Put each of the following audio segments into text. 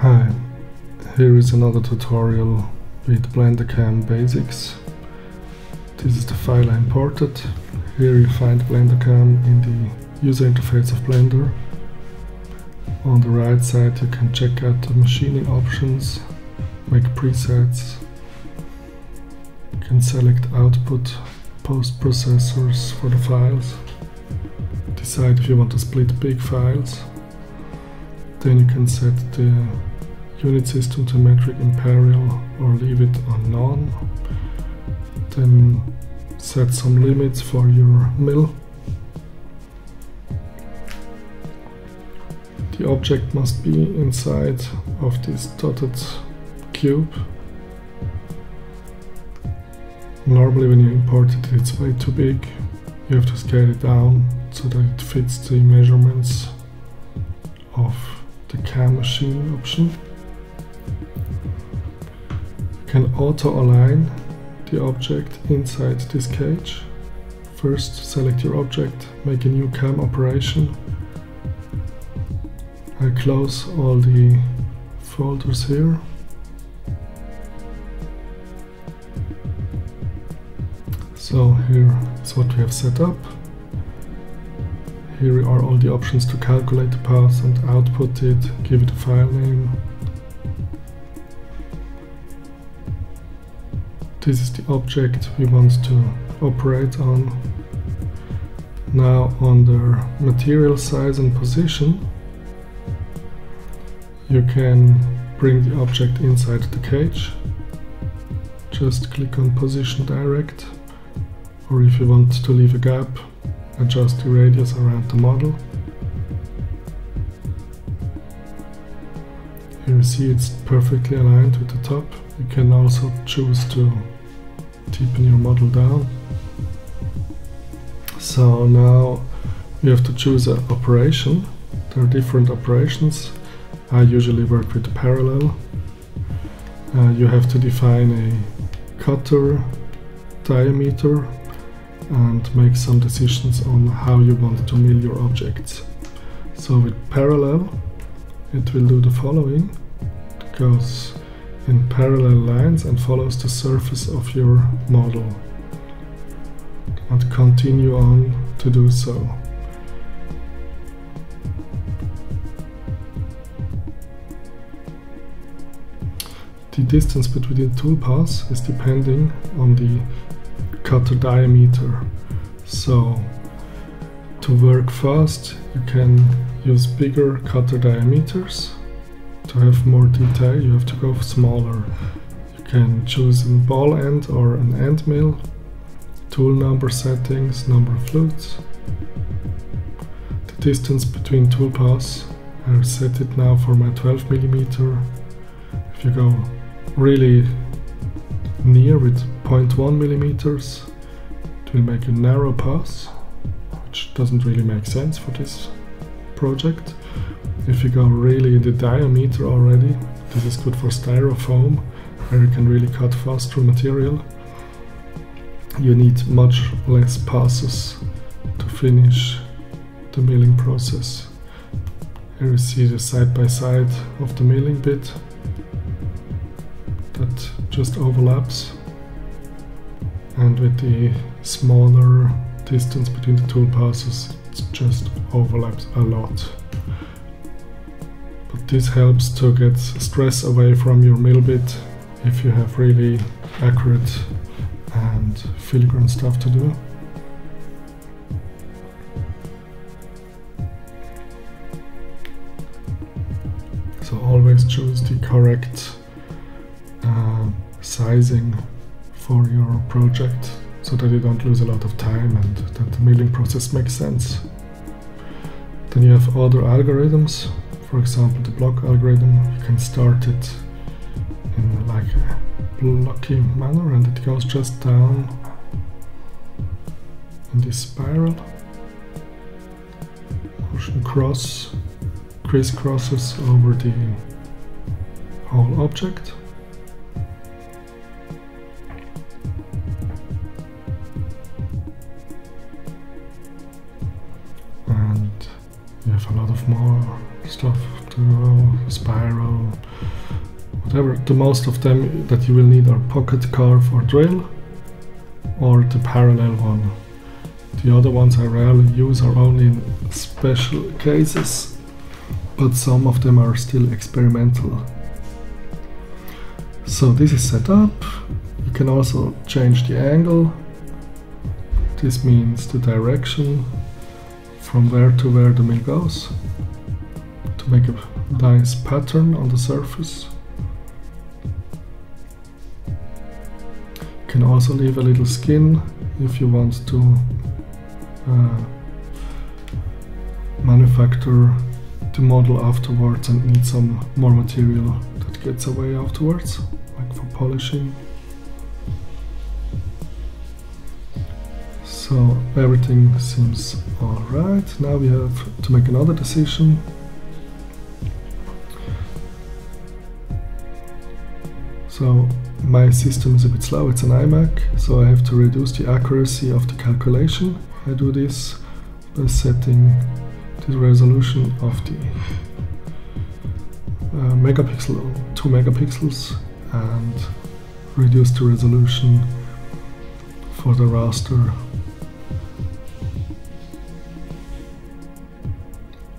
Hi, here is another tutorial with BlenderCam basics. This is the file I imported. Here you find BlenderCam in the user interface of Blender. On the right side you can check out the machining options, make presets, you can select output post processors for the files, decide if you want to split big files, then you can set the unit system to metric imperial or leave it on none. Then set some limits for your mill. The object must be inside of this dotted cube. Normally when you import it it's way too big. You have to scale it down so that it fits the measurements of the CAM machine option. Can auto align the object inside this cage. First select your object, make a new CAM operation. I close all the folders here. So here is what we have set up. Here are all the options to calculate the path and output it, give it a file name. This is the object we want to operate on. Now under material size and position you can bring the object inside the cage. Just click on position direct or if you want to leave a gap adjust the radius around the model. Here you see it's perfectly aligned with the top. You can also choose to deepen your model down. So now you have to choose an operation. There are different operations. I usually work with parallel. Uh, you have to define a cutter diameter and make some decisions on how you want to mill your objects. So with parallel, it will do the following. It goes in parallel lines and follows the surface of your model and continue on to do so. The distance between the toolpaths is depending on the cutter diameter. So to work fast you can use bigger cutter diameters. To have more detail you have to go smaller. You can choose a ball end or an end mill, tool number settings, number of flutes. The distance between toolpaths I set it now for my 12 millimeter. If you go really near with 0.1 millimeters it will make a narrow pass which doesn't really make sense for this project if you go really in the diameter already this is good for styrofoam where you can really cut fast through material. You need much less passes to finish the milling process. Here you see the side by side of the milling bit that just overlaps. And with the smaller distance between the tool passes it just overlaps a lot this helps to get stress away from your mill bit if you have really accurate and filigrane stuff to do so always choose the correct uh, sizing for your project so that you don't lose a lot of time and that the milling process makes sense. Then you have other algorithms, for example the block algorithm, you can start it in like a blocky manner and it goes just down in this spiral. Motion cross crisscrosses over the whole object. and you have a lot of more stuff to octo, spiral, whatever. The most of them that you will need are pocket carve or drill or the parallel one. The other ones I rarely use are only in special cases, but some of them are still experimental. So this is set up. You can also change the angle. This means the direction from where to where the mill goes to make a nice pattern on the surface. You can also leave a little skin if you want to uh, manufacture the model afterwards and need some more material that gets away afterwards, like for polishing. So everything seems alright. Now we have to make another decision. So my system is a bit slow, it's an iMac, so I have to reduce the accuracy of the calculation. I do this by setting the resolution of the uh, megapixel 2 megapixels and reduce the resolution for the raster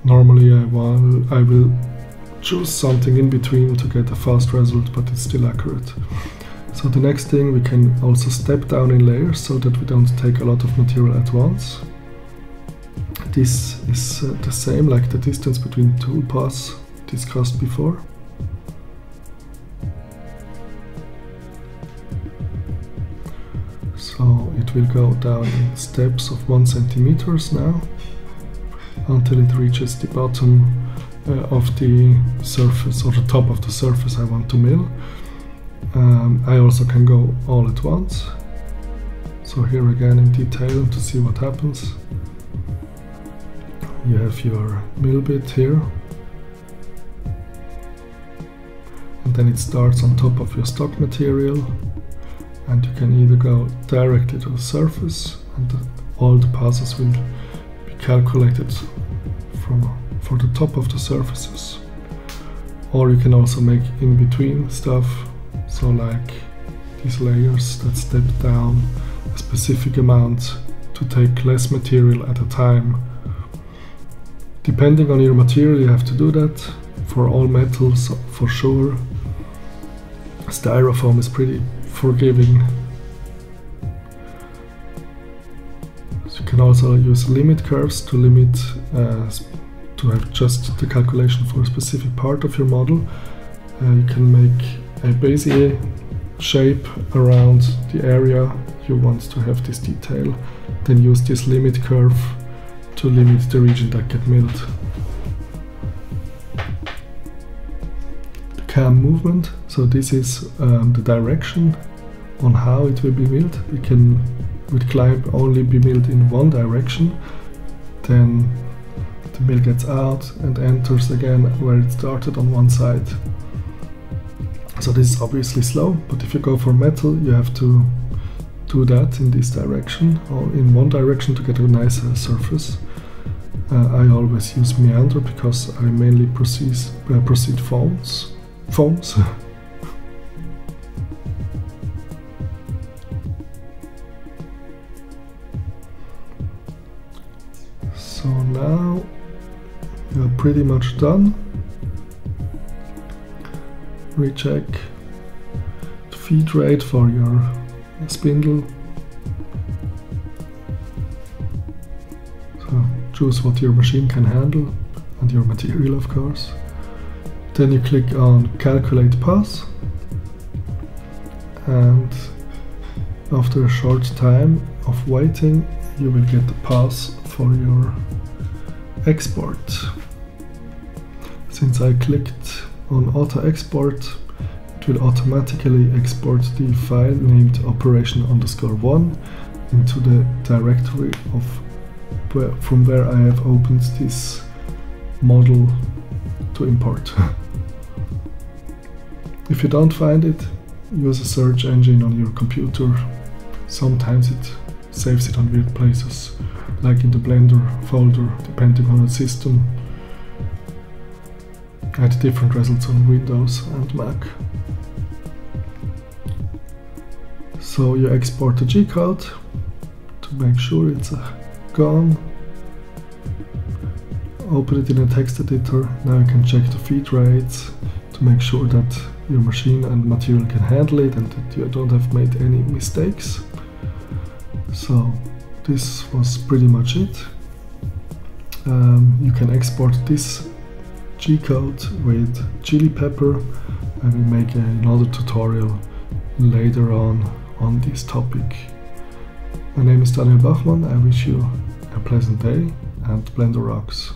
normally I will, I will choose something in between to get a fast result but it's still accurate so the next thing we can also step down in layers so that we don't take a lot of material at once. This is uh, the same like the distance between tool paths discussed before. So it will go down in steps of one centimeters now until it reaches the bottom of the surface or the top of the surface I want to mill. Um, I also can go all at once. So here again in detail to see what happens. You have your mill bit here. And then it starts on top of your stock material. And you can either go directly to the surface and all the passes will be calculated from for the top of the surfaces. Or you can also make in between stuff so like these layers that step down a specific amount to take less material at a time. Depending on your material you have to do that. For all metals for sure. Styrofoam is pretty forgiving. So you can also use limit curves to limit uh, to have just the calculation for a specific part of your model. Uh, you can make a Bezier shape around the area you want to have this detail. Then use this limit curve to limit the region that get milled. The cam movement, so this is um, the direction on how it will be milled. It can with climb only be milled in one direction. Then the mill gets out and enters again where it started on one side. So this is obviously slow, but if you go for metal, you have to do that in this direction or in one direction to get a nicer surface. Uh, I always use meander because I mainly proceed, uh, proceed foams. foams. pretty much done recheck the feed rate for your spindle. So choose what your machine can handle and your material of course. Then you click on calculate pass and after a short time of waiting you will get the pass for your export. Since I clicked on auto export, it will automatically export the file named operation underscore one into the directory of where, from where I have opened this model to import. if you don't find it, use a search engine on your computer. Sometimes it saves it on weird places, like in the Blender folder, depending on the system get different results on Windows and Mac. So you export the G-code to make sure it's uh, gone. Open it in a text editor. Now you can check the feed rates to make sure that your machine and material can handle it and that you don't have made any mistakes. So this was pretty much it. Um, you can export this G-code with ChiliPeppr and we make another tutorial later on on this topic. My name is Daniel Bachmann, I wish you a pleasant day and Blender rocks.